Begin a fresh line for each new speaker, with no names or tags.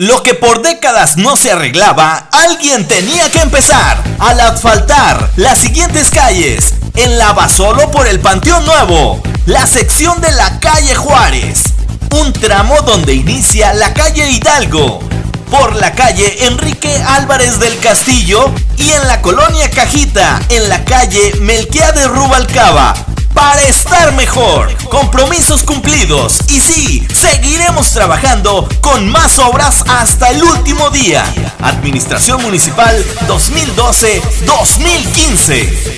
Lo que por décadas no se arreglaba, alguien tenía que empezar. Al asfaltar las siguientes calles, en Lavasolo por el Panteón Nuevo, la sección de la calle Juárez, un tramo donde inicia la calle Hidalgo, por la calle Enrique Álvarez del Castillo y en la colonia Cajita, en la calle Melquiade Rubalcaba, para estar mejor. Compromisos cumplidos. Y sí, seguiremos trabajando con más obras hasta el último día. Administración Municipal 2012-2015.